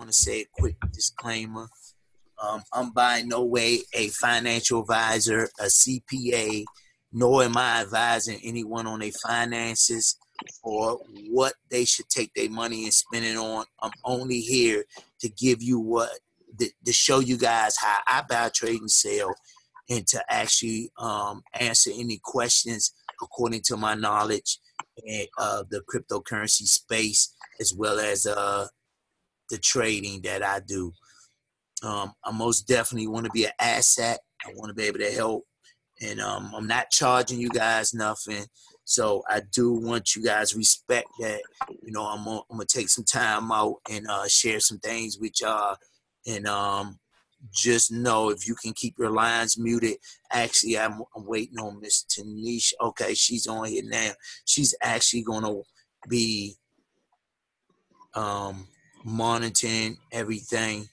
want to say a quick disclaimer. Um, I'm by no way a financial advisor, a CPA, nor am I advising anyone on their finances or what they should take their money and spend it on. I'm only here to give you what to, show you guys how I buy, trade, and sell, and to actually um, answer any questions according to my knowledge of the cryptocurrency space as well as uh, the trading that I do. Um, I most definitely want to be an asset. I want to be able to help, and um, I'm not charging you guys nothing. So I do want you guys respect that. You know, I'm gonna, take some time out and uh, share some things with y'all, and um, just know if you can keep your lines muted. Actually, I'm, I'm waiting on Miss Tannisha. Okay, she's on here now. She's actually gonna be um, monitoring everything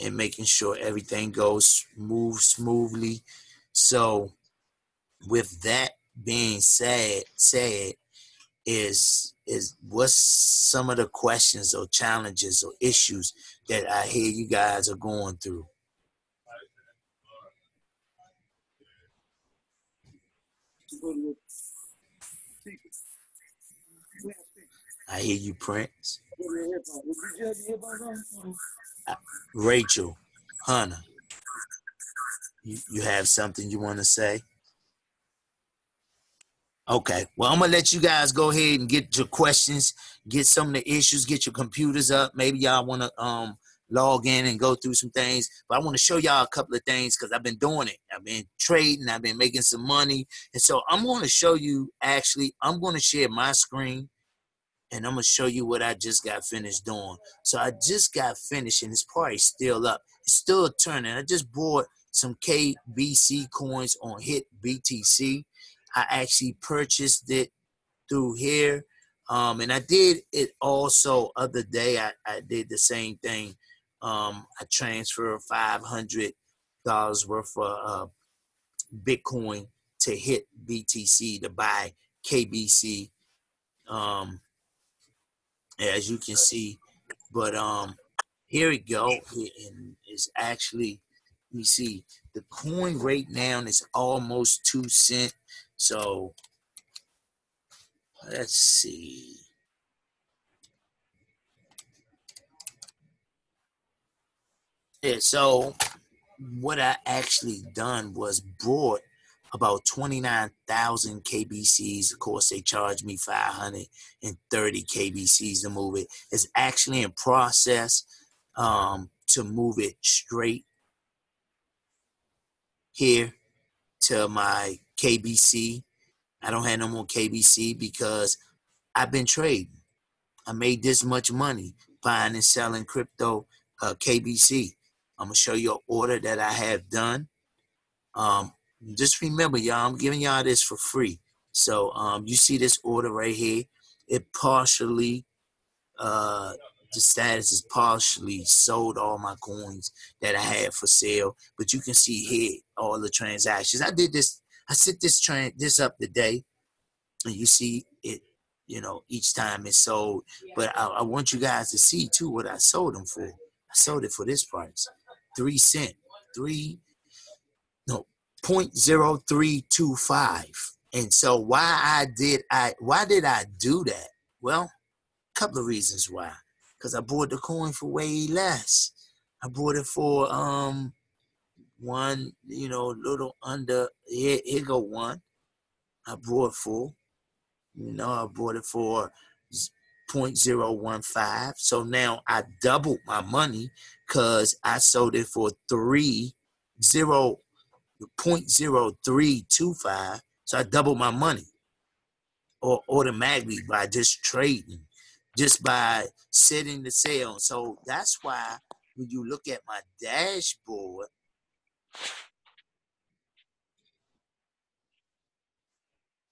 and making sure everything goes move smoothly. So, with that being said, said is is what's some of the questions or challenges or issues that I hear you guys are going through. I hear you, Prince. Rachel, Hannah, you, you have something you want to say? Okay. Well, I'm gonna let you guys go ahead and get your questions, get some of the issues, get your computers up. Maybe y'all want to um log in and go through some things. But I want to show y'all a couple of things because I've been doing it. I've been trading. I've been making some money, and so I'm going to show you. Actually, I'm going to share my screen and I'm gonna show you what I just got finished doing. So I just got finished, and it's probably still up. It's still turning. I just bought some KBC coins on Hit BTC. I actually purchased it through here, um, and I did it also other day. I, I did the same thing. Um, I transferred five hundred dollars worth of uh, Bitcoin to Hit BTC to buy KBC. Um, as you can see. But um, here we go. And it's actually, you see, the coin right now is almost two cent. So let's see. Yeah, so what I actually done was brought about 29,000 KBCs. Of course, they charged me 530 KBCs to move it. It's actually in process um, to move it straight here to my KBC. I don't have no more KBC because I've been trading. I made this much money buying and selling crypto uh, KBC. I'm gonna show you an order that I have done. Um, just remember, y'all, I'm giving y'all this for free. So um, you see this order right here. It partially, uh, the status is partially sold all my coins that I had for sale. But you can see here all the transactions. I did this. I set this train this up today, and you see it. You know, each time it's sold. But I, I want you guys to see too what I sold them for. I sold it for this price, three cent, three 0.0325. And so why I did I why did I do that? Well, a couple of reasons why. Because I bought the coin for way less. I bought it for um one, you know, little under here, here go one. I bought for, you know, I bought it for 0.015. So now I doubled my money because I sold it for three zero 0.0325. So I doubled my money or automatically by just trading, just by setting the sale. So that's why when you look at my dashboard,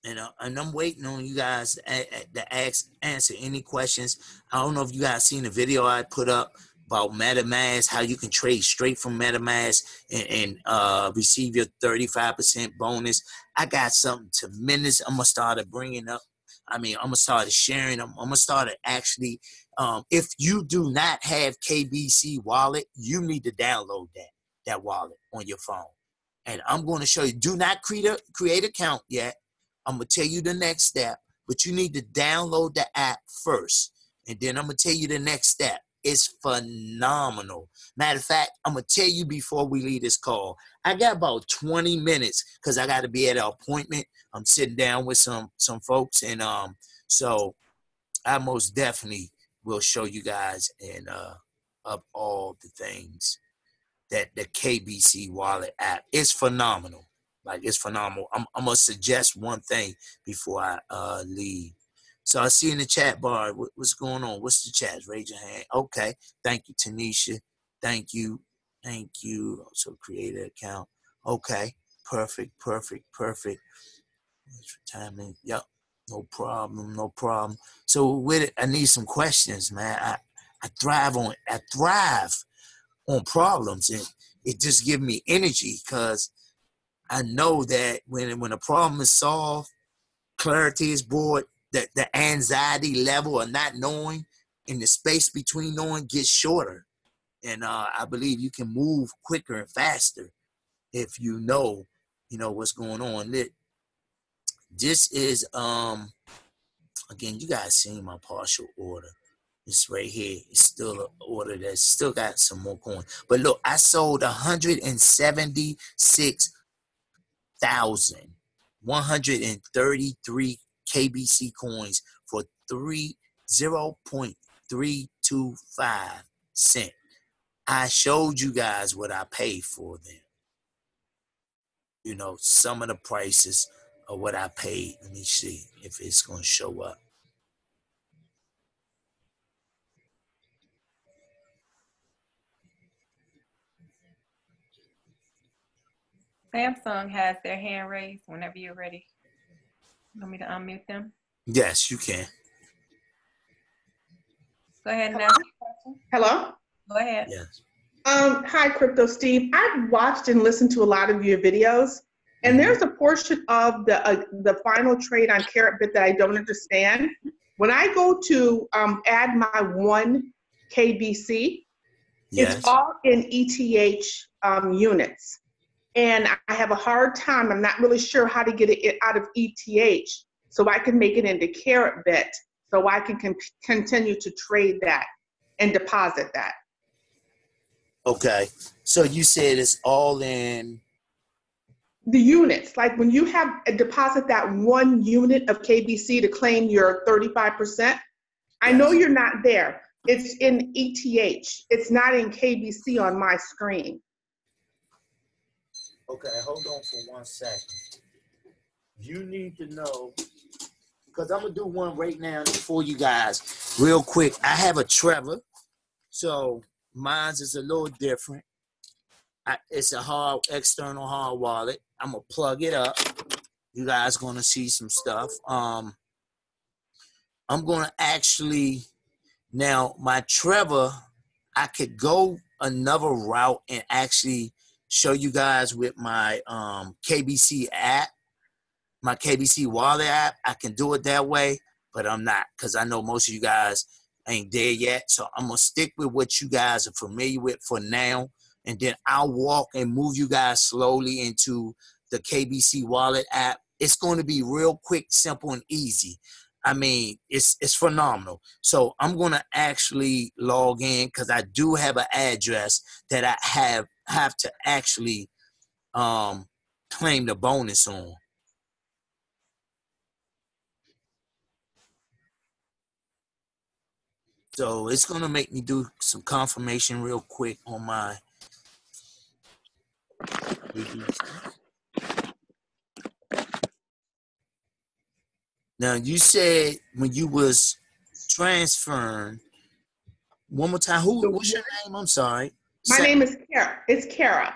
and, uh, and I'm waiting on you guys to ask, answer any questions. I don't know if you guys seen the video I put up about MetaMask, how you can trade straight from MetaMask and, and uh, receive your 35% bonus. I got something tremendous. I'm gonna start bringing up I mean, I'm gonna start sharing them. I'm gonna start actually. Um, if you do not have KBC Wallet, you need to download that that wallet on your phone. And I'm going to show you. Do not create a create account yet. I'm gonna tell you the next step, but you need to download the app first, and then I'm gonna tell you the next step. It's phenomenal. Matter of fact, I'm gonna tell you before we leave this call. I got about 20 minutes because I got to be at an appointment. I'm sitting down with some some folks, and um, so I most definitely will show you guys and uh of all the things that the KBC Wallet app is phenomenal. Like it's phenomenal. I'm, I'm gonna suggest one thing before I uh, leave. So I see in the chat bar what, what's going on. What's the chat? Raise your hand. Okay. Thank you, Tannisha. Thank you. Thank you. Also create an account. Okay. Perfect. Perfect. Perfect. Retirement. Yep. No problem. No problem. So with it, I need some questions, man. I, I thrive on I thrive on problems and it just gives me energy because I know that when when a problem is solved, clarity is brought, that the anxiety level of not knowing and the space between knowing gets shorter. And uh, I believe you can move quicker and faster if you know, you know what's going on. This is um again, you guys seen my partial order. It's right here. It's still an order that's still got some more coins. But look, I sold 176,133 KBC coins for three zero point three two five cent. I showed you guys what I paid for them. You know, some of the prices of what I paid. Let me see if it's gonna show up. Samsung has their hand raised whenever you're ready. Want me to unmute them? Yes, you can. Go ahead and ask. Hello. Go ahead. Yes. Um, hi, Crypto Steve. I've watched and listened to a lot of your videos, and there's a portion of the uh, the final trade on KaratBit that I don't understand. When I go to um, add my one KBC, Yes. it's all in ETH um, units, and I have a hard time. I'm not really sure how to get it out of ETH, so I can make it into KaratBit, so I can con- continue to trade that and deposit that. Okay. So you said it's all in. the units like when you have a deposit that one unit of kbc to claim your 35% i know you're not there it's in eth it's not in kbc on my screen Okay, hold on for one second. You need to know because I'm gonna do one right now for you guys, real quick. I have a Trezor, so mine's is a little different. I, it's a hard external hard wallet. I'm gonna plug it up. You guys gonna see some stuff. Um, I'm gonna actually now my Trezor. I could go another route and actually show you guys with my um, KBC app, my KBC wallet app. I can do it that way, but I'm not because I know most of you guys ain't there yet. So I'm gonna stick with what you guys are familiar with for now, and then I'll walk and move you guys slowly into the KBC wallet app. It's going to be real quick, simple, and easy. I mean, it's it's phenomenal. So I'm gonna actually log in because I do have an address that I have have to actually um claim the bonus on. So it's gonna make me do some confirmation real quick on my Now you said when you was transferring one more time, who what's your name? I'm sorry. My Sa- name is kara it's kara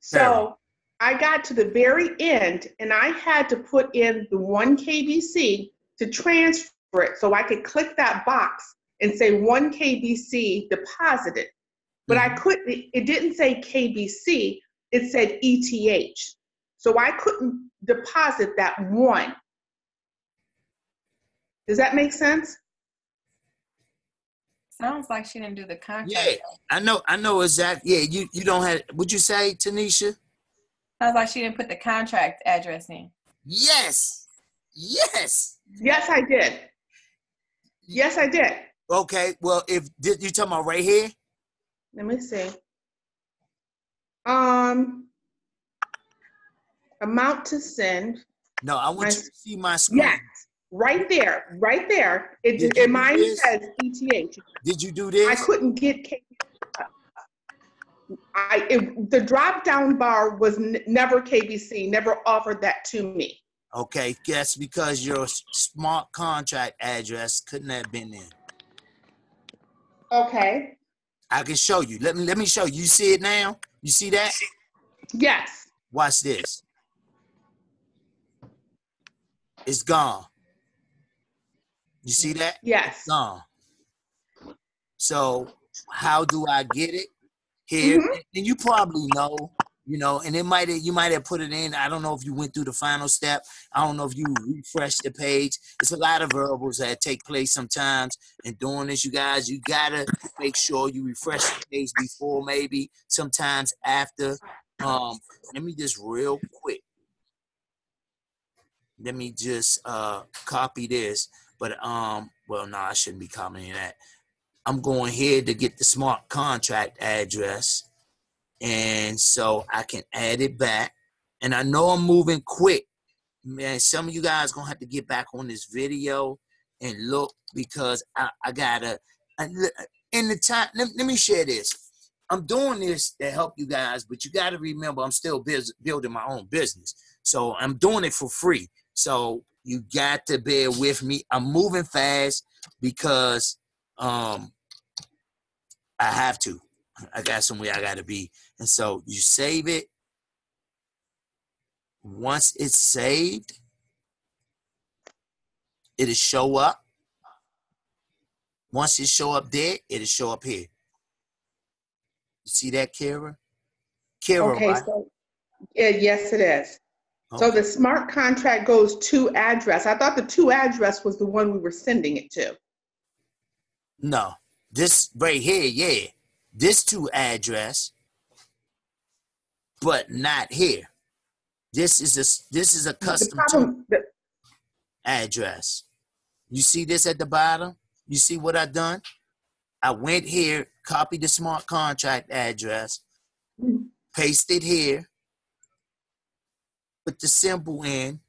so Kara. i got to the very end and i had to put in the one kbc to transfer it so i could click that box and say one kbc deposited but I mm-hmm. couldn't, it didn't say KBC, it said ETH. So I couldn't deposit that one. Does that make sense? Sounds like she didn't do the contract. Yeah, I know, I know exactly. Yeah, you you don't have. Would you say, Tannisha? Sounds like she didn't put the contract address in. Yes, yes. Yes, I did. Yes, I did. Okay, well, if did you talking about right here? Let me see. Um, amount to send. No, I want My- you to see my screen. Yes, right there, right there. It, Did it mine this? says ETH. Did you do this? I couldn't get. K- I it, the drop down bar was never KBC. Never offered that to me. Okay, guess because your smart contract address couldn't have been there. Okay. I can show you. Let me let me show you. You see it now? You see that? Yes. Watch this. It's gone. You see that? Yes. So how do I get it? Here, and you probably know, you know, and it might have you might have put it in. I don't know if you went through the final step. I don't know if you refreshed the page. It's a lot of variables that take place sometimes. And doing this, you guys, you gotta make sure you refresh the page before, maybe sometimes after. Um, let me just real quick. Let me just uh copy this. But um, well, no, I shouldn't be commenting that. I'm going here to get the smart contract address. And so I can add it back. And I know I'm moving quick. Man, some of you guys gonna have to get back on this video and look because I, I gotta I, in the time let, let me share this. I'm doing this to help you guys, but you gotta remember I'm still building my own business. So I'm doing it for free. So you got to bear with me. I'm moving fast because um I have to. I got somewhere I gotta be. And so you save it. Once it's saved, it'll show up. Once it show up there, it'll show up here. You see that, Kara? Kara, Okay. right? So, yeah, yes, it is. So the smart contract goes to address. I thought the to address was the one we were sending it to. No, this right here, yeah, this to address, but not here. This is a this is a custom problem, the, address. You see this at the bottom? You see what I done? I went here, copied the smart contract address, mm-hmm. pasted here, put the symbol in,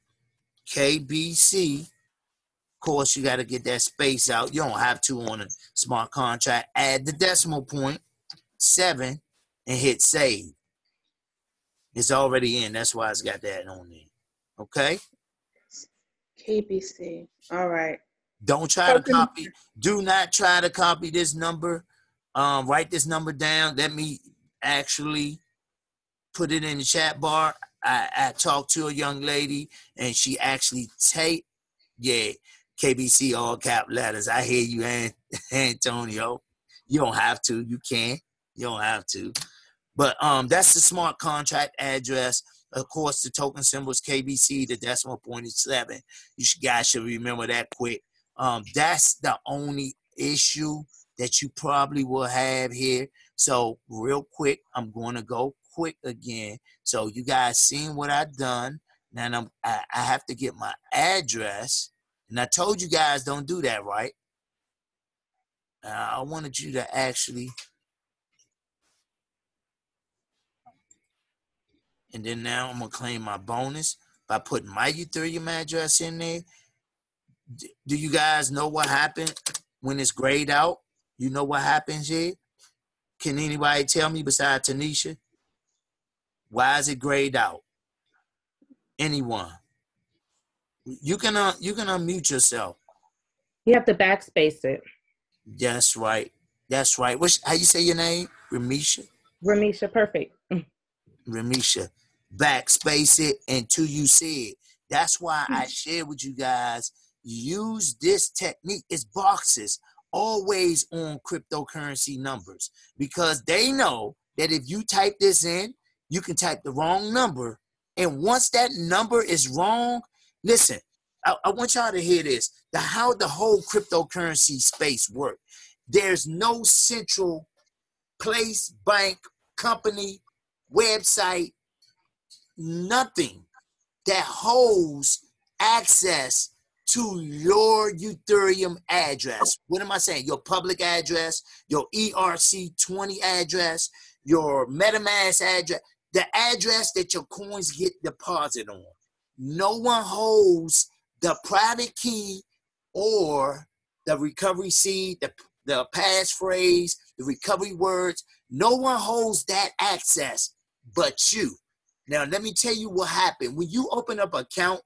KBC. Of course, you got to get that space out. You don't have to on a smart contract. Add the decimal point, seven, and hit save. It's already in. That's why it's got that on there. Okay? KBC. All right. Don't try to copy. Do not try to copy this number. Um, write this number down. Let me actually put it in the chat bar. I, I talked to a young lady and she actually take yeah KBC all cap letters. I hear you, An- Antonio. You don't have to. You can. You don't have to. But um, that's the smart contract address. Of course, the token symbol is KBC. The decimal point is seven. You guys should remember that quick. Um, that's the only issue that you probably will have here. So real quick, I'm going to go quick again. So you guys seen what I done. Now I'm, I, I have to get my address. And I told you guys don't do that, right? Uh, I wanted you to actually. And then now I'm gonna claim my bonus by putting my Ethereum address in there d- do you guys know what happened when it's grayed out? You know what happens here? Can anybody tell me besides Tannisha? Why is it grayed out? Anyone? You can uh, you can unmute yourself. You have to backspace it. That's right. That's right. What's how you say your name? Ramisha. Ramisha, perfect. Ramisha. Backspace it until you see it. That's why I share with you guys. Use this technique. It's boxes always on cryptocurrency numbers because they know that if you type this in, you can type the wrong number. And once that number is wrong, listen, I, I want y'all to hear this. The how the whole cryptocurrency space work. There's no central place, bank, company, website, nothing that holds access to your Ethereum address. What am I saying? Your public address, your ERC20 address, your MetaMask address, the address that your coins get deposited on. No one holds the private key or the recovery seed, the, the passphrase, the recovery words. No one holds that access but you. Now, let me tell you what happened. When you open up account,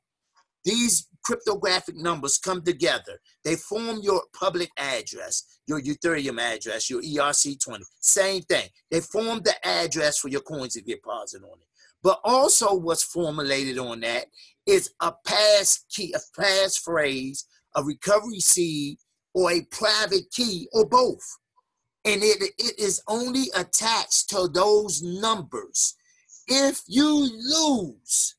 these cryptographic numbers come together. They form your public address, your Ethereum address, your ERC20. Same thing. They form the address for your coins to get deposited on it. But also, what's formulated on that is a pass key, a pass phrase, a recovery seed, or a private key, or both. And it, it is only attached to those numbers. If you lose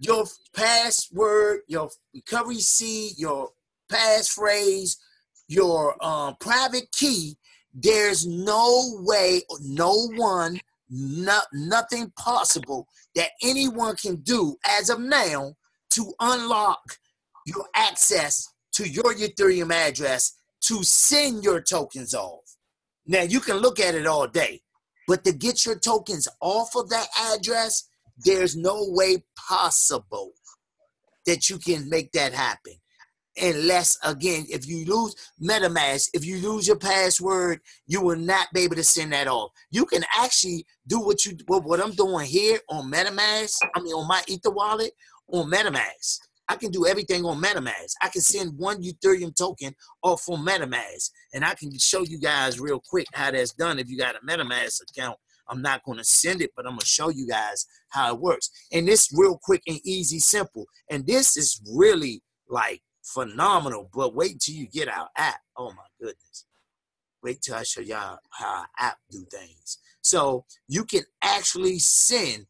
your password, your recovery seed, your passphrase, your um, private key, there's no way, no one, no, nothing possible that anyone can do as of now to unlock your access to your Ethereum address to send your tokens off. Now you can look at it all day, but to get your tokens off of that address, there's no way possible that you can make that happen. Unless, again, if you lose MetaMask, if you lose your password, you will not be able to send that off. You can actually do what you what, what I'm doing here on MetaMask. I mean, on my Ether wallet on MetaMask. I can do everything on MetaMask. I can send one Ethereum token off from MetaMask, and I can show you guys real quick how that's done if you got a MetaMask account I'm not going to send it, but I'm going to show you guys how it works. And it's real quick and easy, simple. And this is really like phenomenal. But wait till you get our app. Oh my goodness. Wait till I show y'all how our app do things. So you can actually send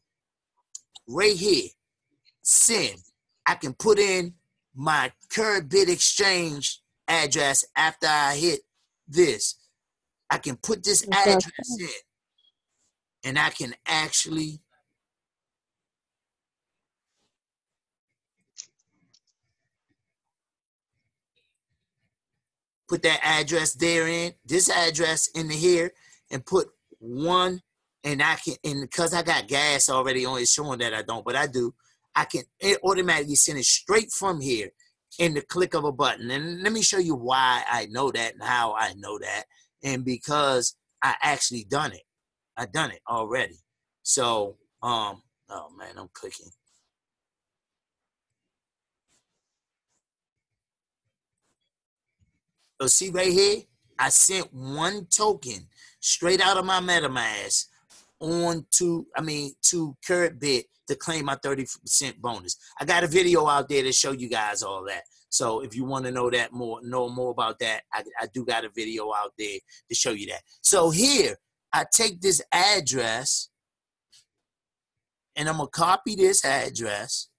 right here. Send. I can put in my KaratBit exchange address after I hit this. I can put this address in and I can actually put that address there in this address in the here and put one and I can and because I got gas already on it showing that I don't but I do I can it automatically send it straight from here in the click of a button. And let me show you why I know that and how I know that and because I actually done it I done it already. So, um, oh man, I'm clicking. So see right here, I sent one token straight out of my MetaMask on to, I mean, to Bit to claim my 30% bonus. I got a video out there to show you guys all that. So if you want to know that more, know more about that, I, I do got a video out there to show you that. So here, I take this address and I'm gonna copy this address.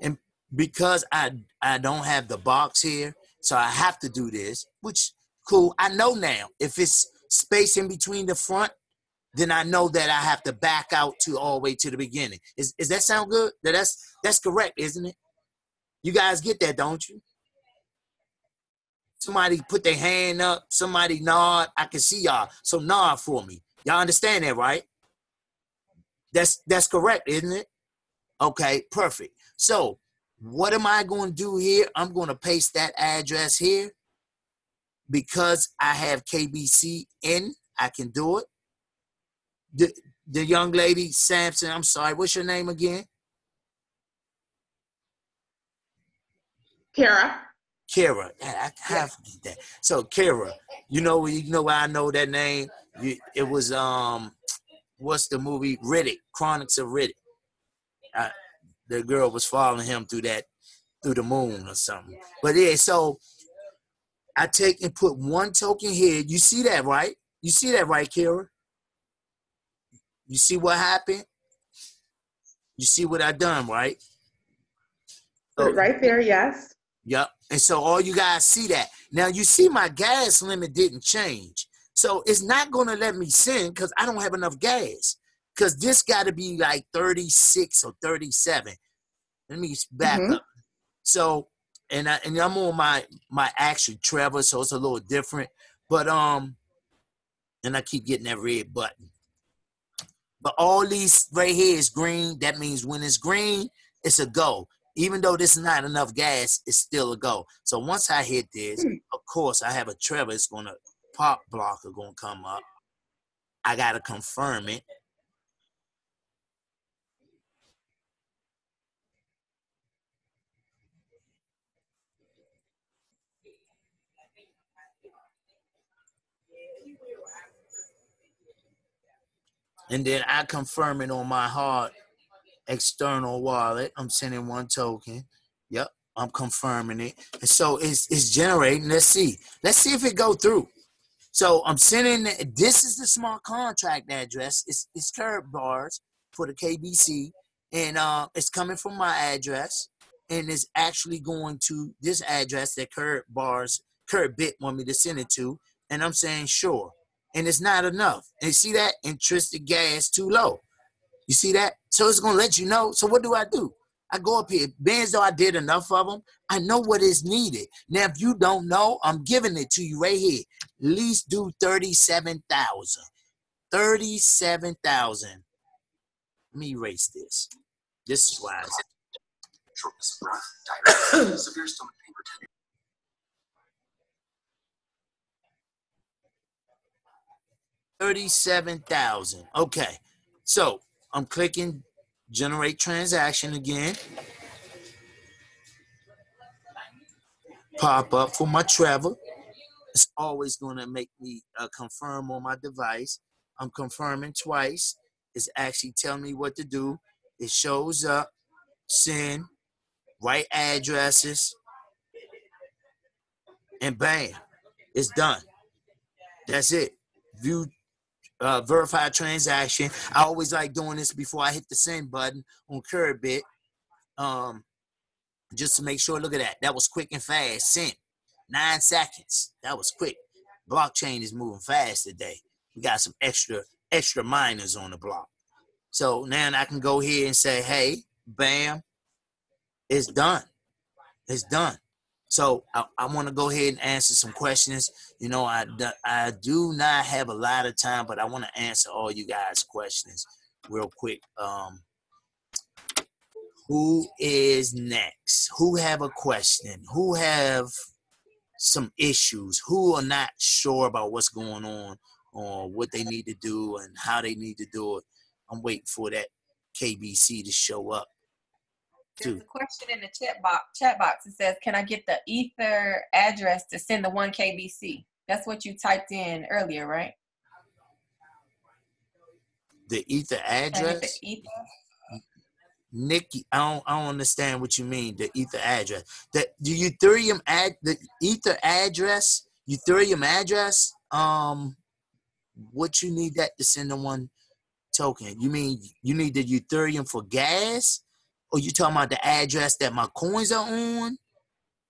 And because I I don't have the box here, so I have to do this, which cool. I know now if it's space in between the front, then I know that I have to back out to all the way to the beginning. Is is that sound good? That that's that's correct, isn't it? You guys get that, don't you? Somebody put their hand up. Somebody nod. I can see y'all. So nod for me. Y'all understand that, right? That's that's correct, isn't it? Okay, perfect. So what am I going to do here? I'm going to paste that address here because I have KBC in. I can do it. The the young lady Samson. I'm sorry. What's your name again? Kara. Kara. I have to get that. So Kara, you know you know why I know that name? It was um, what's the movie Riddick? Chronicles of Riddick. I, the girl was following him through that through the moon or something. But yeah, so I take and put one token here. You see that, right? You see that, right, Kara? You see what happened? You see what I done, right? So- Right there, yes. Yep. And so all you guys see that. Now you see my gas limit didn't change. So it's not gonna let me send because I don't have enough gas. Cause this gotta be like 36 or 37. Let me back Mhm. up. So and I and I'm on my my actual Trezor, so it's a little different. But um and I keep getting that red button. But all these right here is green. That means when it's green, it's a go. Even though this is not enough gas, it's still a go. So once I hit this, Hmm. of course, I have a Trezor. It's gonna pop blocker gonna come up. I gotta confirm it. And then I confirm it on my hard external wallet. I'm sending one token. Yep, I'm confirming it. And so it's it's generating. Let's see. Let's see if it go through. So I'm sending this is the smart contract address. It's it's curb bars for the KBC. And uh it's coming from my address and it's actually going to this address that curb bars KaratBit want me to send it to. And I'm saying sure. And it's not enough. And see that? Intrinsic gas too low. You see that? So it's gonna let you know. So what do I do? I go up here. Being though I did enough of them, I know what is needed. Now, if you don't know, I'm giving it to you right here. Least do 37,000. 37,000. Let me erase this. This is why. Shortness of. Thirty-seven thousand. Okay, so I'm clicking generate transaction again. Pop up for my Trezor. It's always going to make me uh, confirm on my device. I'm confirming twice. It's actually telling me what to do. It shows up, send, right addresses, and bam, it's done. That's it. View uh, verified transaction. I always like doing this before I hit the send button on KaratBit, um, just to make sure. Look at that. That was quick and fast. Sent nine seconds. That was quick. Blockchain is moving fast today. We got some extra extra miners on the block. So now I can go here and say, hey, bam, it's done. It's done. So I, I want to go ahead and answer some questions. You know, I, I do not have a lot of time, but I want to answer all you guys' questions real quick. Um, who is next? Who have a question? Who have some issues? Who are not sure about what's going on or what they need to do and how they need to do it? I'm waiting for that KBC to show up. There's a question in the chat box. Chat box. It says, "Can I get the Ether address to send the one KBC?" That's what you typed in earlier, right? The Ether get the address? Ether? Nikki, I don't, I don't understand what you mean. The Ether address, the the Ethereum ad, the Ether address, Ethereum address. Um, what you need that to send the one token? You mean you need the Ethereum for gas, or you talking about the address that my coins are on?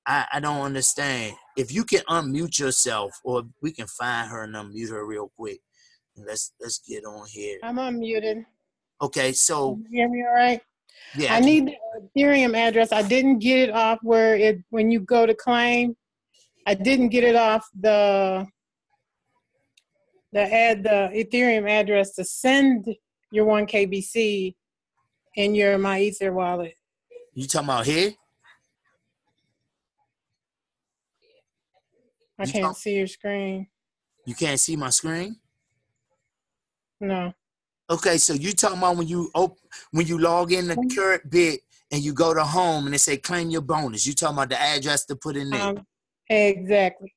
I I don't understand. If you can unmute yourself, or we can find her and unmute her real quick. Let's let's get on here. I'm unmuted. Okay, so Can you hear me all right? yeah, I need the Ethereum address. I didn't get it off where it, when you go to claim, I didn't get it off the, the add the Ethereum address to send your one KBC in your My Ether wallet. you talking about here? I You can't talk- see your screen. You can't see my screen. No. Okay, so you talking about when you op- when you log in the Mhm. KaratBit and you go to home and they say claim your bonus. You talking about the address to put in there. Um, exactly.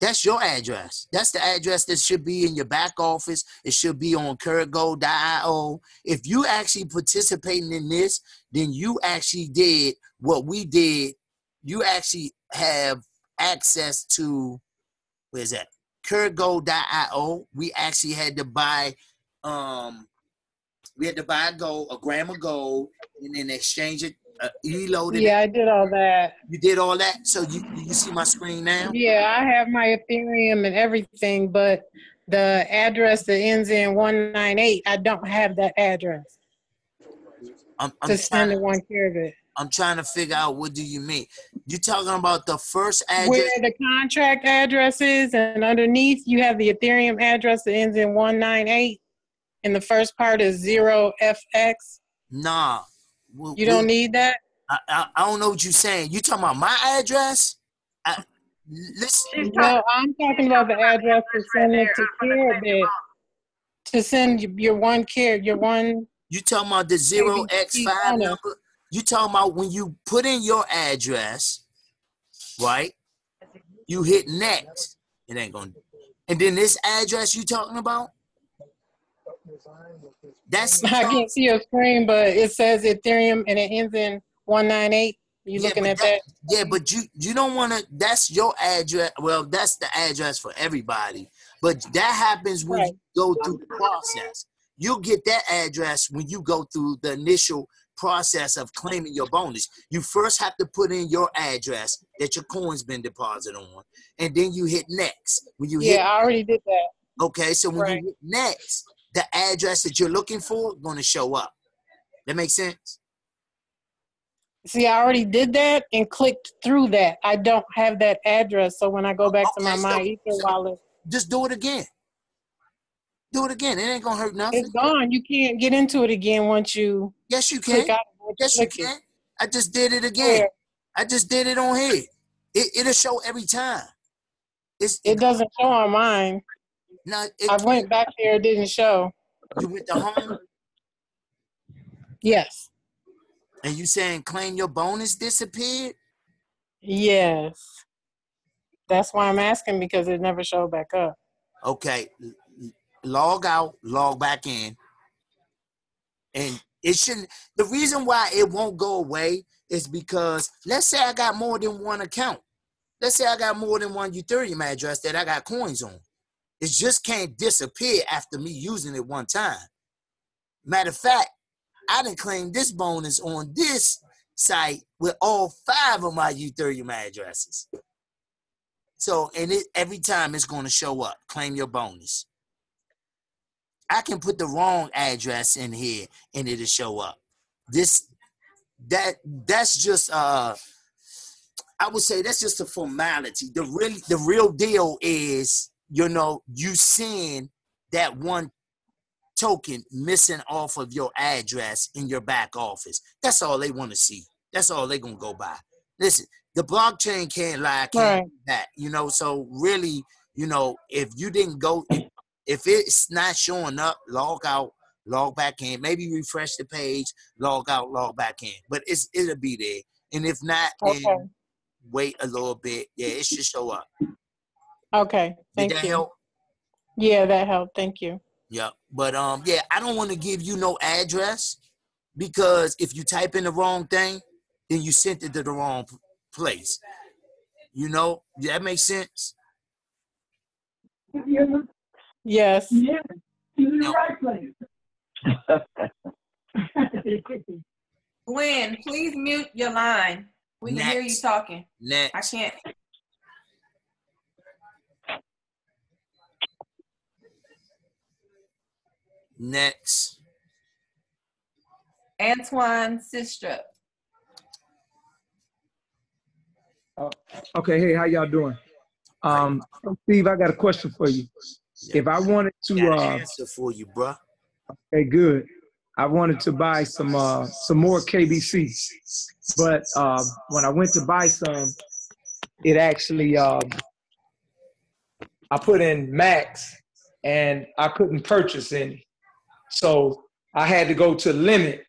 That's your address. That's the address that should be in your back office. It should be on KaratGold.io. If you actually participating in this, then you actually did what we did. You actually have access to where's that? KaratGold.io. We actually had to buy um we had to buy gold, a gram of gold, and then exchange it Uh, you loaded Yeah, I did all that. You did all that. So you you see my screen now? Yeah, I have my Ethereum and everything, but the address that ends in 198, I don't have that address I'm, I'm to trying send to, one KaratBit. I'm trying to figure out what do you mean. You're talking about the first address? Where the contract address is, and underneath you have the Ethereum address that ends in 198, and the first part is 0FX. Nah. We- You don't we- need that? I, I, I don't know what you're saying. You talking about my address? I, listen. No, I'm talking about the address to send it to KaratBit. To send your one care, your one, You talking about the zero X five owner. number? You talking about when you put in your address, right? You hit next. It ain't gonna. And then this address you talking about? That's I can't see your screen, but it says Ethereum and it ends in 198. You Yeah, looking at that? Yeah, but you you don't want to. That's your address. Well, that's the address for everybody. But that happens when Right. you go through the process. You'll get that address when you go through the initial process of claiming your bonus. You first have to put in your address that your coin's been deposited on, and then you hit next. When you Yeah, I already did that. okay, so when Right. you hit next, the address that you're looking for going to show up. That makes sense. See, I already did that and clicked through that. I don't have that address, so when I go back to my Okay, so- MyEther so- wallet, Just do it again. Do it again. It ain't gonna hurt nothing. it's gone. You can't get into it again once you Yes, you can. Yes, you click it. can. I just did it again. Where? I just did it on here. It, it'll show every time. It's It doesn't show on mine. It, I went back there, it didn't show. you went to home Yes. and you saying claim your bonus disappeared. Yes. That's why I'm asking because it never showed back up. Okay, log out, log back in, and it shouldn't. The reason why it won't go away is because let's say I got more than one account. Let's say I got more than one Ethereum address that I got coins on. It just can't disappear after me using it one time. Matter of fact, I didn't claim this bonus on this site with all five of my Ethereum addresses. So, and it every time it's going to show up. Claim your bonus. I can put the wrong address in here and it'll show up. This that that's just uh I would say that's just a formality. The real the real deal is, you know, you seeing that one token missing off of your address in your back office. That's all they want to see. That's all they're gonna go by. Listen, the blockchain can't lie, can't Right. that, you know. So really, you know, if you didn't go if, it's not showing up, log out, log back in, maybe refresh the page, log out, log back in. But it's it'll be there. And if not, then Okay. wait a little bit. Yeah, it should show up. Okay. Did Thank that you. help? Yeah, that helped. Thank you. Yeah. But um, yeah, I don't want to give you no address because if you type in the wrong thing, then you sent it to the wrong place. You know, that makes sense. Yes. No. Gwen, please mute your line. We can hear you talking. Next. talking. I can't. Next. Antoine Sistrop. Okay, hey, how y'all doing? Um, Steve, I got a question for you. Yeah. If I wanted Got to, an uh, answer for you, bruh. hey, good. I wanted to buy some, uh, some more KBC, but uh, when I went to buy some, it actually, um, I put in max, and I couldn't purchase any, so I had to go to limit.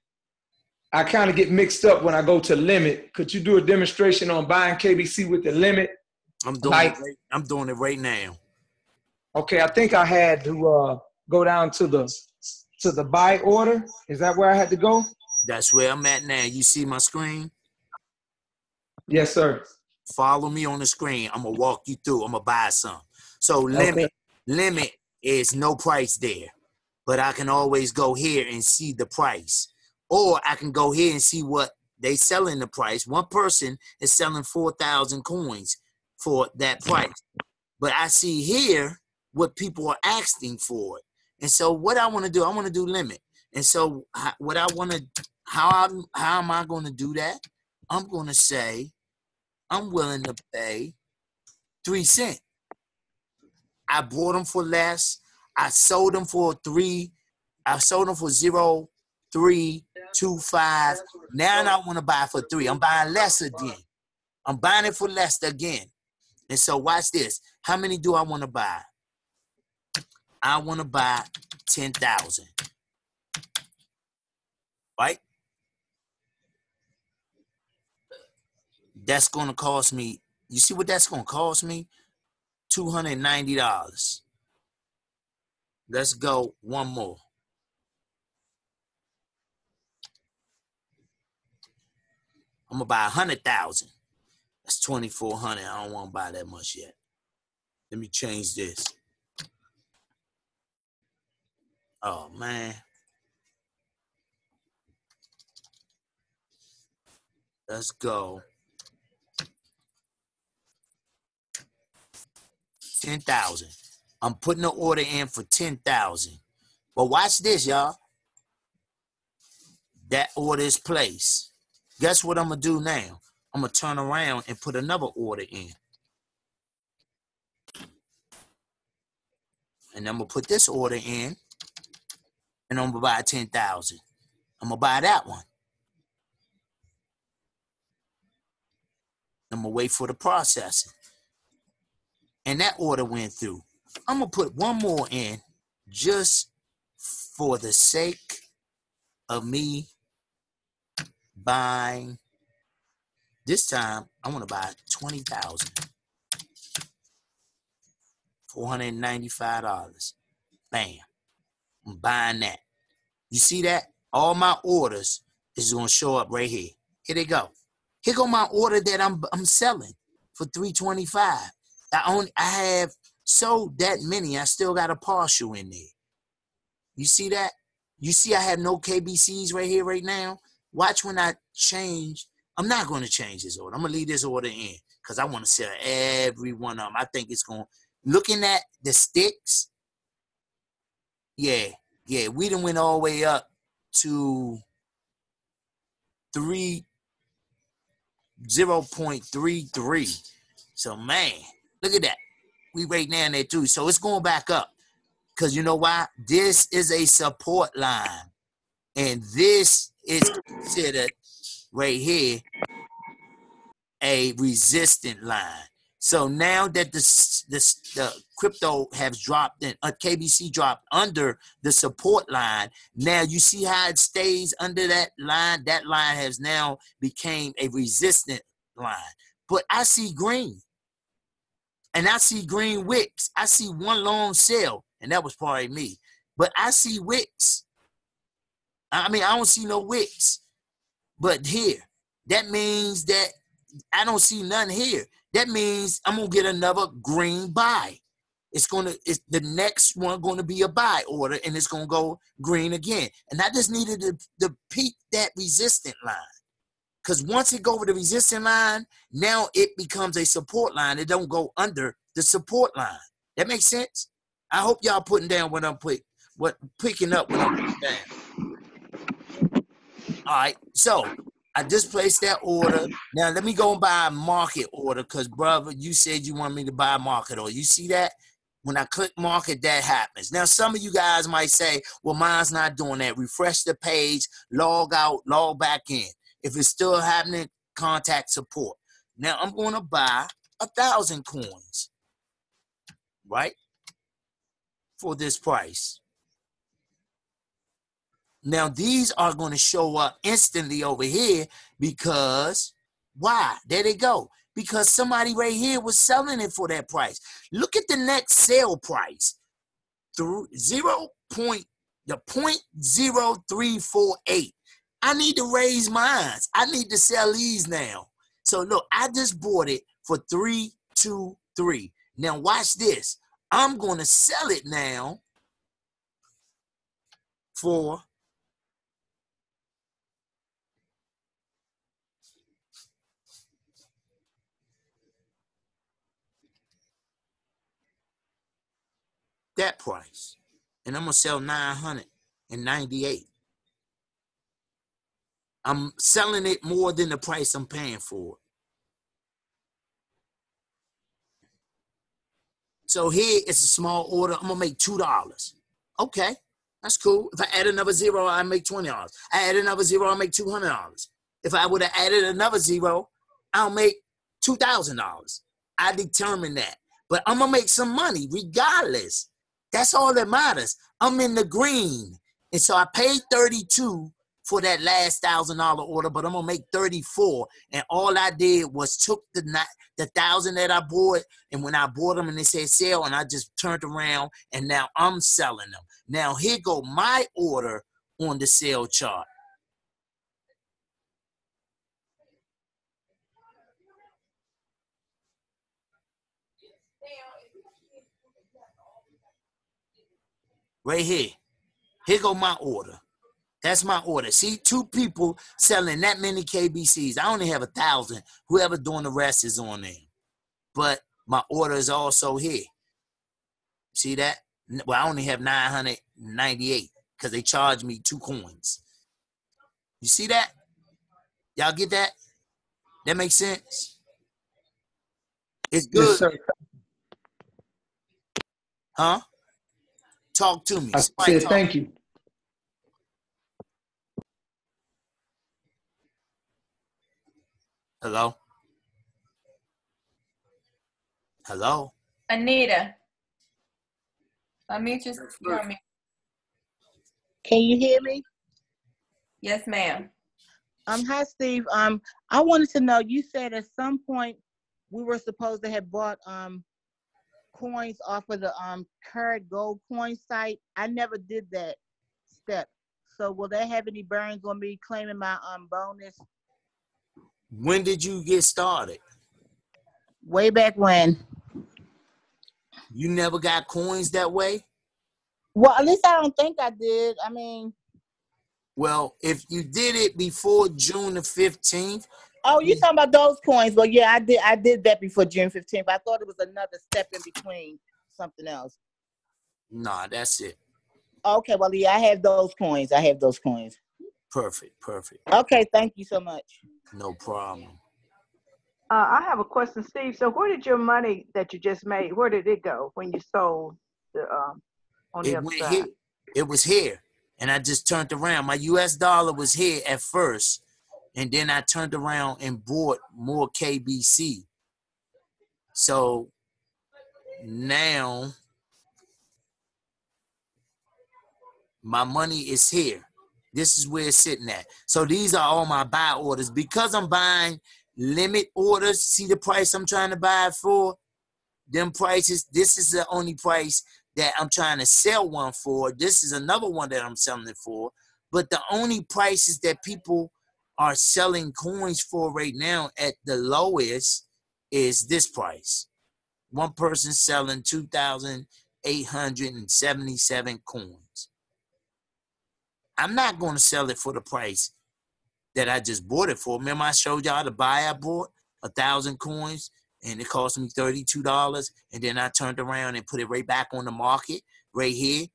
I kind of get mixed up when I go to limit. Could you do a demonstration on buying KBC with the limit? I'm doing Like- it right, I'm doing it right now. Okay, I think I had to uh, go down to the to the buy order. Is that where I had to go? That's where I'm at now. You see my screen? Yes, sir. Follow me on the screen. I'm gonna walk you through. I'm gonna buy some. So limit Okay. limit is no price there, but I can always go here and see the price, or I can go here and see what they selling the price. One person is selling 4,000 coins for that price. But I see here what people are asking for it. And so what I want to do, I want to do limit. And so what I want to, how I'm, how am I going to do that? I'm going to say, I'm willing to pay three cent. I bought them for less. I sold them for three. I sold them for zero, three, two, five. Now I want to buy for three. I'm buying less again. I'm buying it for less again. And so watch this. How many do I want to buy? I want to buy 10,000. Right? That's going to cost me, you see what that's going to cost me? $290. Let's go one more. I'm gonna buy a hundred thousand. That's twenty four hundred. I don't want to buy that much yet. Let me change this. Oh man. Let's go. Ten thousand. I'm putting the order in for ten thousand. But watch this, y'all. That order is placed. Guess what I'm gonna do now? I'm gonna turn around and put another order in. And I'm gonna put this order in, and I'm gonna buy 10,000. I'm gonna buy that one. I'm gonna wait for the processing. And that order went through. I'm gonna put one more in just for the sake of me buying. This time, I want to buy twenty thousand, four hundred ninety-five dollars. Bam! I'm buying that. You see that? All my orders is gonna show up right here. Here they go. Here go my order that I'm I'm selling for three twenty-five. I only I have sold that many. I still got a partial in there. You see that? You see I have no KBCs right here right now. Watch when I change. I'm not going to change this order. I'm going to leave this order in because I want to sell every one of them. I think it's going. Looking at the sticks, yeah, yeah, we done went all the way up to three zero point three three. So man, look at that. We right now in there too. So it's going back up. Cause you know why? This is a support line. And this is considered right here a resistant line. So now that the the, the crypto has dropped and uh, KBC dropped under the support line, now you see how it stays under that line. That line has now became a resistant line. But I see green, and I see green wicks. I see one long sell, and that was probably me. But I see wicks. I mean, I don't see no wicks. But here, that means that I don't see none here. That means I'm gonna get another green buy. It's gonna it's the next one gonna be a buy order and it's gonna go green again. And I just needed to, to peak that resistant line. Cause once it go over the resistant line, now it becomes a support line. It don't go under the support line. That makes sense? I hope y'all putting down what I'm put what picking up what I'm putting down. All right, so I just placed that order. Now let me go and buy a market order because brother, you said you want me to buy a market order. You see that? When I click market, that happens. Now some of you guys might say, well, mine's not doing that. Refresh the page, log out, log back in. If it's still happening, contact support. Now I'm gonna buy a thousand coins, right? For this price. Now these are going to show up instantly over here because why? There they go. Because somebody right here was selling it for that price. Look at the next sale price. Through zero point the point zero three four eight. I need to raise mines. I need to sell these now. So look, I just bought it for three, two, three. Now watch this. I'm going to sell it now for that price. And I'm going to sell 998. I'm selling it more than the price I'm paying for it. So here it's a small order. I'm gonna make two dollars. Okay, that's cool. If I add another zero, I make twenty dollars. I add another zero, I make two hundred dollars. If I would have added another zero, I'll make two thousand dollars. I determine that, but I'm gonna make some money regardless. That's all that matters. I'm in the green, and so I paid thirty-two for that last thousand dollar order, but I'm gonna make 34. And all I did was took the the thousand that I bought, and when I bought them and they said sell, and I just turned around and now I'm selling them. Now here go my order on the sale chart. Right here. Here go my order. That's my order. See, two people selling that many KBCs. I only have a thousand. Whoever doing the rest is on there. But my order is also here. See that? Well, I only have 998 because they charged me two coins. You see that? Y'all get that? That makes sense? It's good, Yes, sir. huh? Talk to me. I Somebody said thank you. Hello? Hello? Anita. Unmute yourself. You're on mute. Can you hear me? Yes, ma'am. Um, hi, Steve. Um, I wanted to know, you said at some point we were supposed to have bought, um, coins off of the, um, current gold coin site. I never did that step. So will that have any burns on me claiming my, um, bonus When did you get started? way back when? You never got coins that way? Well, at least I don't think I did. I mean, Well, if you did it before June the 15th, oh, you talking about those coins? Well, yeah, I did. I did that before June fifteenth. I thought it was another step in between something else. nah, that's it. Okay, well, yeah, I have those coins. I have those coins. Perfect, perfect. Okay, thank you so much. No problem. Uh, I have a question, Steve. So where did your money that you just made, where did it go when you sold the, um, on the It other side? here. It was here. And I just turned around. My US dollar was here at first. And then I turned around and bought more KBC. So now my money is here. This is where it's sitting at. So these are all my buy orders. Because I'm buying limit orders, see the price I'm trying to buy for? Them prices, this is the only price that I'm trying to sell one for. This is another one that I'm selling it for. But the only prices that people are selling coins for right now at the lowest is this price. One person selling 2,877 coins. I'm not going to sell it for the price that I just bought it for. Remember, I showed y'all the buy I bought a thousand coins and it cost me $32. And then I turned around and put it right back on the market right here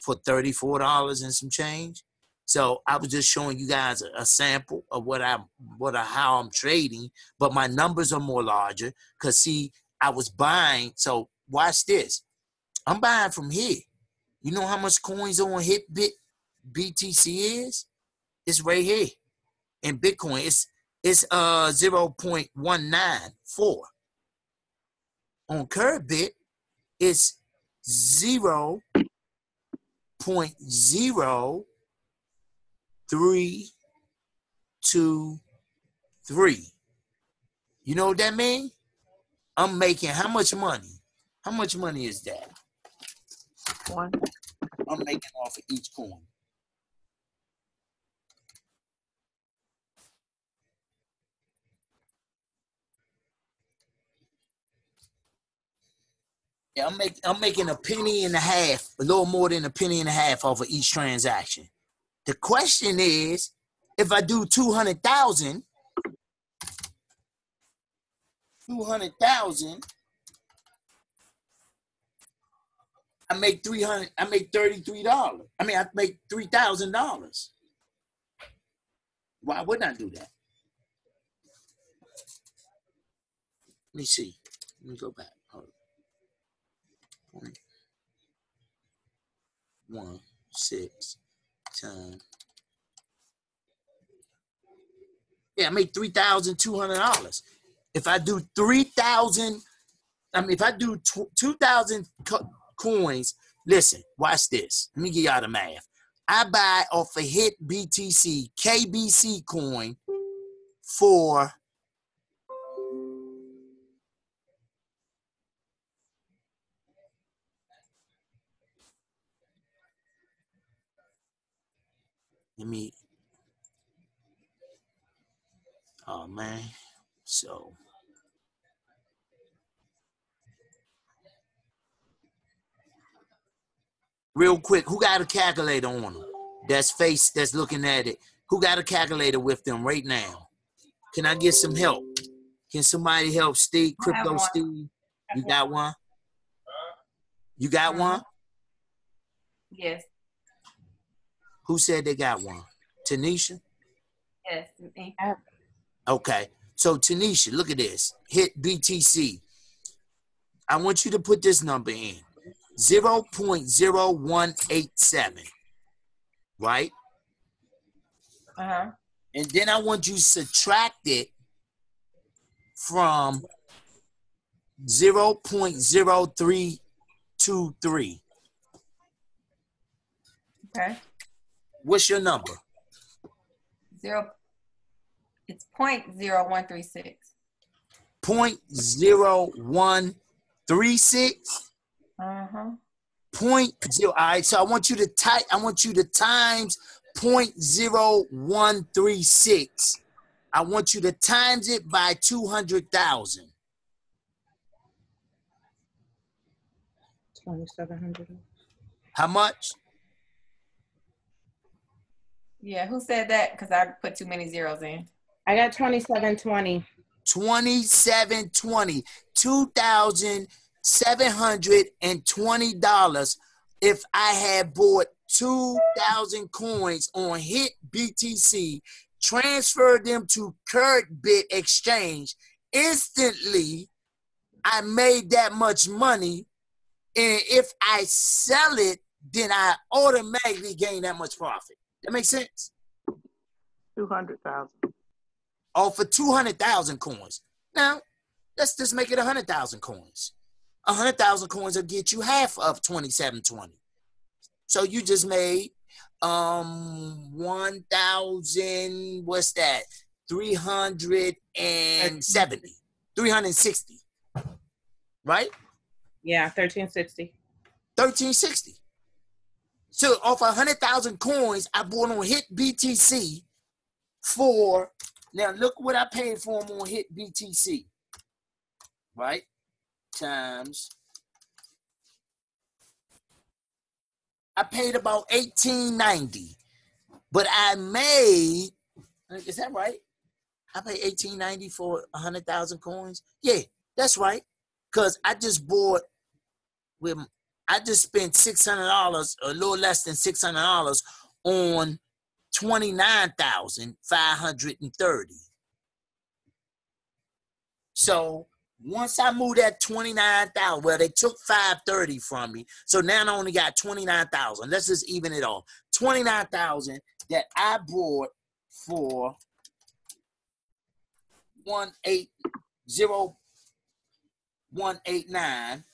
for $34 and some change. So I was just showing you guys a, a sample of what I what I, how I'm trading, but my numbers are more larger because see, I was buying. So watch this. I'm buying from here. You know how much coins on Hitbit BTC is? It's right here. In Bitcoin, it's it's uh 0.194. On KaratBit, it's 0.0323. You know what that means? I'm making how much money? How much money is that? One. I'm making off of each coin. Yeah, I'm making I'm making a penny and a half, a little more than a penny and a half off of each transaction. The question is, if I do 200,000, 200,000, I make three hundred. I make thirty three dollars. I mean, I make three thousand dollars. Why wouldn't I do that? Let me see. Let me go back. One six. Yeah, I made three thousand two hundred dollars. If I do three thousand, I mean, if I do two thousand co- coins, listen, watch this. Let me give y'all the math. I buy off a hit BTC KBC coin for let me oh man. So real quick who got a calculator on them that's face that's looking at it? Who got a calculator with them right now? Can i get some help? Can somebody help steve crypto steve? You got one? you got one? Yes, who said they got one Tannisha yes. me. Okay. So Tannisha, look at this. HitBTC. I want you to put this number in. 0.0187. Right? Uh-huh. And then I want you to subtract it from 0.0323. Okay. What's your number? Zero. It's point zero one three six. 0.0136. Uh-huh. point zero. All right, so I want you to type. I want you to times point zero one three six. I want you to times it by two hundred thousand. Twenty-seven hundred. How much? Yeah, who said that? Because I put too many zeros in. I got twenty-seven twenty. Twenty-seven twenty. Two thousand seven hundred and twenty dollars. If I had bought two thousand coins on Hit BTC, transferred them to Current Exchange, instantly, I made that much money. And if I sell it, then I automatically gain that much profit. That makes sense? Two hundred thousand. Oh, for 200,000 coins. Now, let's just make it a 100,000 coins. A 100,000 coins will get you half of 2720. So you just made um 1,000, what's that? 370, 360. Right? Yeah, thirteen sixty. 1360. So off a hundred thousand coins, I bought on Hit BTC for now. Look what I paid for them on Hit BTC, right? Times I paid about eighteen ninety, but I made. Is that right? I paid eighteen ninety for a hundred thousand coins. Yeah, that's right. Cause I just bought with I just spent six hundred dollars, a little less than six hundred dollars, on twenty nine thousand five hundred and thirty. So once I moved that twenty nine thousand, well, they took five thirty from me, so now I only got twenty nine thousand. Let's just even it off. Twenty nine thousand that I bought for one eight zero one eight nine.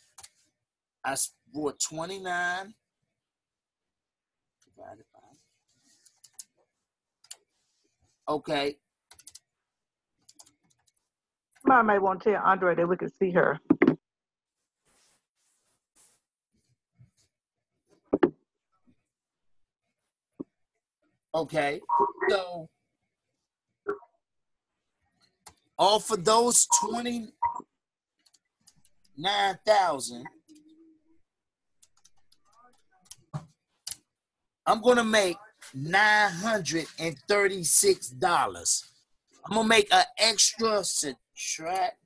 I bought 29 divided by. Okay, Mom may want to tell Andre that we can see her. okay. So off of those 29,000, I'm to make $936. I'm going to make an extra subtract.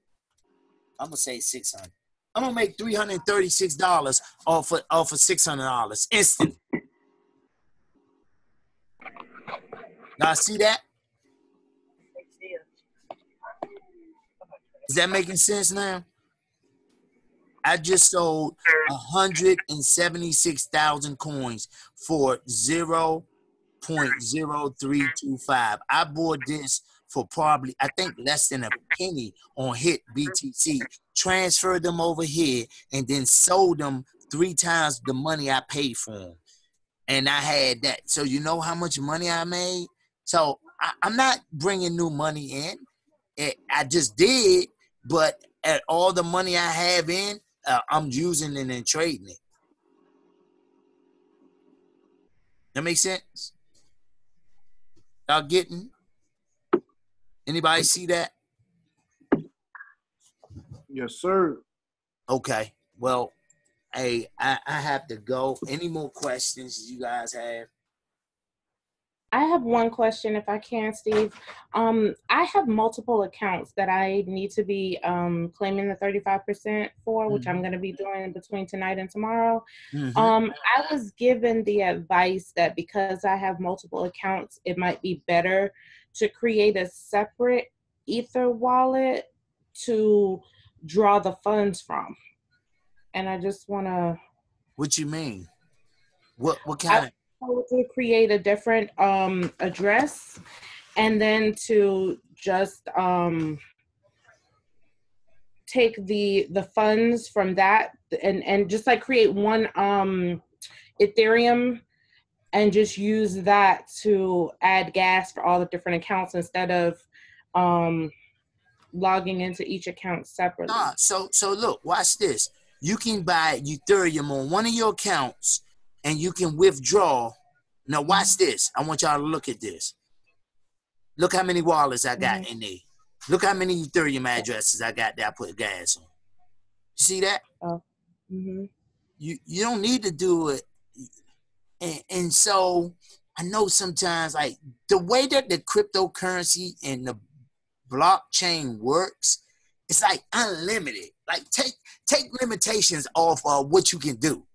I'm to say 600. I'm gonna make three hundred thirty-six dollars off of off of six hundred dollars instant. Now see that? Is that making sense now? I just sold 176,000 coins for 0.0325. I bought this for probably, I think, less than a penny on Hit BTC. Transferred them over here and then sold them three times the money I paid for them. And I had that. So, you know how much money I made? So, I, I'm not bringing new money in. It, I just did, but at all the money I have in, uh, I'm using it and trading it. That makes sense? Y'all getting? Anybody see that? Yes, sir. Okay. Well, hey, I, I have to go. Any more questions you guys have? I have one question, if I can, Steve. Um, I have multiple accounts that I need to be um, claiming the 35% for, which I'm going to be doing between tonight and tomorrow. Mhm. Um, I was given the advice that because I have multiple accounts, it might be better to create a separate Ether wallet to draw the funds from. And I just want to what you mean? What what kind of to create a different um address and then to just um take the the funds from that and and just like create one um ethereum and just use that to add gas for all the different accounts instead of um logging into each account separately Nah, so so look, watch this. You can buy Ethereum on one of your accounts and you can withdraw. Now watch this. I want y'all to look at this. Look how many wallets I got in there. Look how many Ethereum addresses I got that I put gas on. You see that? Oh. mm-hmm. You you don't need to do it. And, and so I know sometimes like the way that the cryptocurrency and the blockchain works, it's like unlimited. Like take take limitations off of what you can do.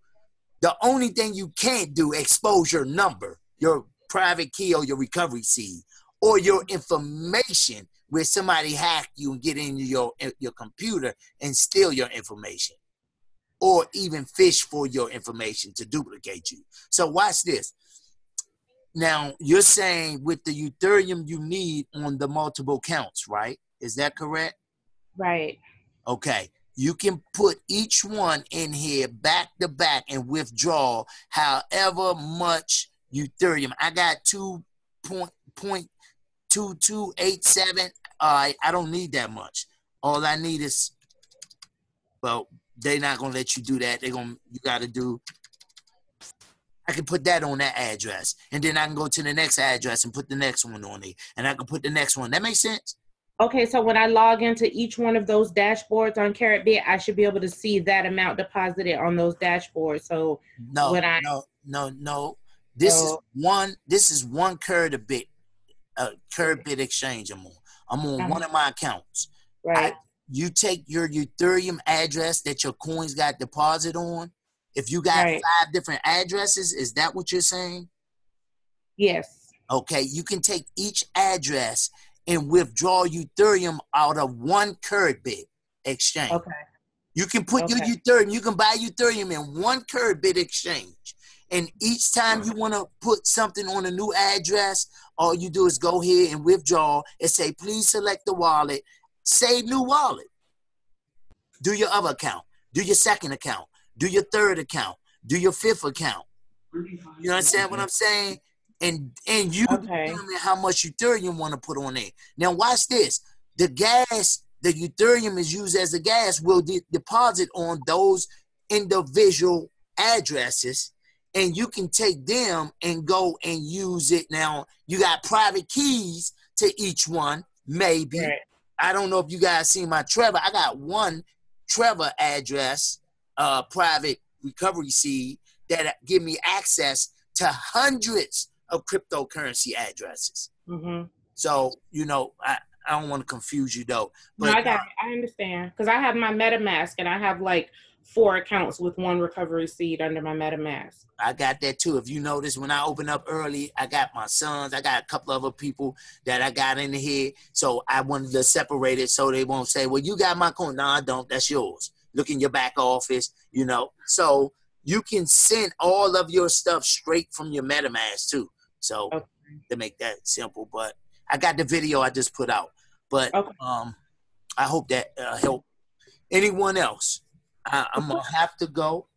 The only thing you can't do expose your number, your private key or your recovery seed, or your information where somebody hack you and get into your your computer and steal your information, or even fish for your information to duplicate you. So watch this. Now you're saying with the Ethereum you need on the multiple counts, right? Is that correct? right Okay. You can put each one in here back to back and withdraw however much Ethereum. I got two point point two two eight seven. All right, I don't need that much. All I need is well, they're not gonna let you do that. They're gonna you gotta do I can put that on that address. And then I can go to the next address and put the next one on it. And I can put the next one. That makes sense? Okay, so when I log into each one of those dashboards on KaratBit, I should be able to see that amount deposited on those dashboards. So No, when I no, no, no. This is one. This is one KaratBit, uh, KaratBit exchange. I'm on. I'm on Uh-huh. one of my accounts. right, I, you take your Ethereum address that your coins got deposit on. If you got Right. five different addresses, is that what you're saying? yes, Okay, you can take each address and withdraw Ethereum out of one KaratBit exchange. okay, You can put Okay. your Ethereum, you can buy Ethereum in one KaratBit exchange. And each time you want to put something on a new address, all you do is go here and withdraw and say, please select the wallet, say new wallet. Do your other account, do your second account, do your third account, do your fifth account. You understand what mm-hmm. I'm saying? And and you Okay. determine how much Ethereum you want to put on there. Now watch this. The gas, the Ethereum is used as a gas will de- deposit on those individual addresses, and you can take them and go and use it. Now you got private keys to each one, maybe. right, I don't know if you guys seen my Trezor. I got one Trezor address, uh, private recovery seed that give me access to hundreds of cryptocurrency addresses. hmm So you know, I I don't want to confuse you though. No, I got. It. I understand because I have my MetaMask and I have like four accounts with one recovery seed under my MetaMask. I got that too. If you notice, when I open up early, I got my sons. I got a couple other people that I got in here. So I wanted to separate it so they won't say, "Well, you got my coin." No, I don't. That's yours. Look in your back office. You know. So you can send all of your stuff straight from your MetaMask too. So okay. to make that simple, but I got the video I just put out. But okay. um, I hope that uh, help anyone else. I, am gonna have to go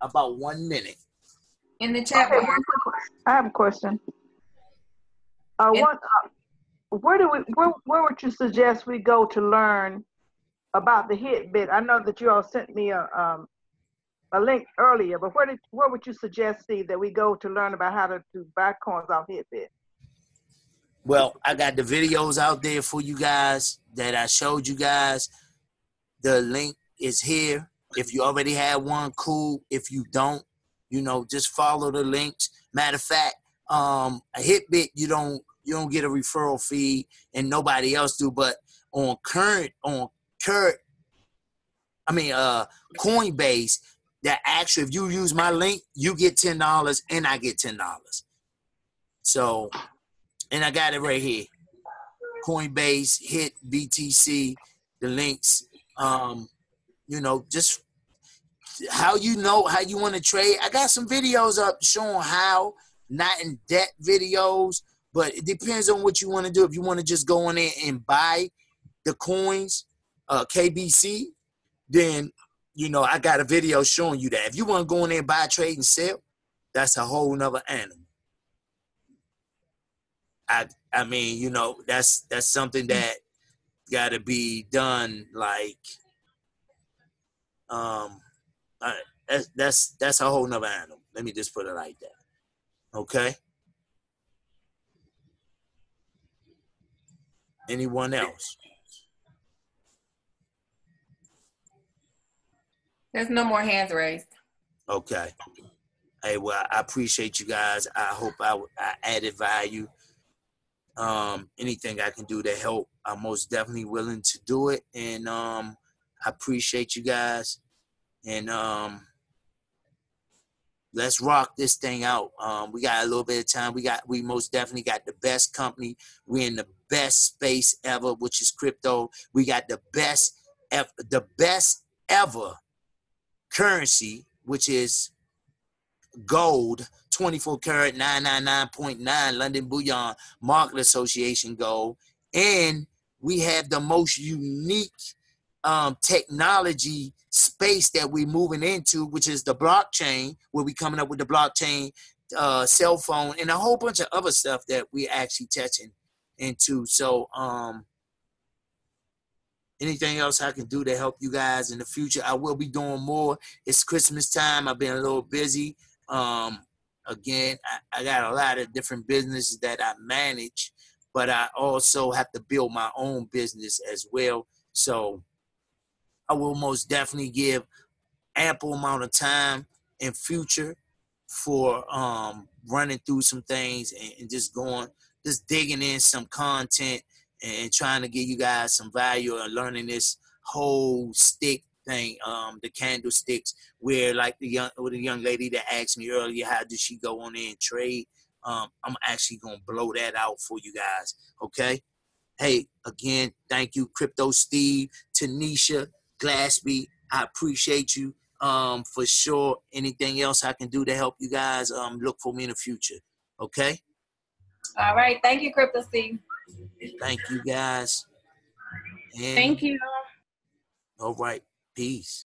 about one minute. In the chat okay, I have a question. Uh, what, uh, where do we? Where, where would you suggest we go to learn about the hit bit? I know that you all sent me a um, a link earlier, but where did where would you suggest, Steve, that we go to learn about how to do buy coins off HitBit? Well, I got the videos out there for you guys that I showed you guys. The link is here. If you already have one, cool. If you don't, you know, just follow the links. Matter of fact, um, a HitBit you don't you don't get a referral fee, and nobody else do. But on current on current, I mean, uh, Coinbase, that actually, if you use my link, you get ten dollars, and I get ten dollars. So, and I got it right here. Coinbase, Hit, BTC, the links. Um, you know, just how you know how you want to trade. I got some videos up showing how, not in debt videos, but it depends on what you want to do. If you want to just go in there and buy the coins, uh, KBC, then you know I got a video showing you that. If you want to go in there and buy, trade, and sell, that's a whole nother animal. I I mean, you know, that's that's something that got to be done like um that's that's that's a whole nother animal. Let me just put it like that. Okay. Anyone else? There's no more hands raised. Okay. Hey, well, I appreciate you guys. I hope I, I added value. Um, anything I can do to help, I'm most definitely willing to do it. And um, I appreciate you guys and um, let's rock this thing out. Um, we got a little bit of time. We got we most definitely got the best company. We're in the best space ever, which is crypto. We got the best ever, the best ever currency, which is gold, 24 karat 999.9 London Bullion Market Association gold. And we have the most unique um, technology space that we're moving into, which is the blockchain, where we're coming up with the blockchain uh, cell phone and a whole bunch of other stuff that we're actually touching into. So, um, anything else I can do to help you guys in the future, I will be doing more. It's Christmas time. I've been a little busy. Um, again, I, I got a lot of different businesses that I manage, but I also have to build my own business as well. So, I will most definitely give ample amount of time in future for um, running through some things and, and, just going, just digging in some content and trying to give you guys some value and learning this whole stick thing, um, the candlesticks, where like the young with the young lady that asked me earlier, how did she go on and trade? Um, I'm actually gonna blow that out for you guys. Okay. Hey, again, thank you, Crypto Steve, Tannisha, Glassby, I appreciate you um, for sure. Anything else I can do to help you guys, um, look for me in the future. Okay? All right. Thank you, Crypto Steve. Thank you, guys. And, Thank you. All right. Peace.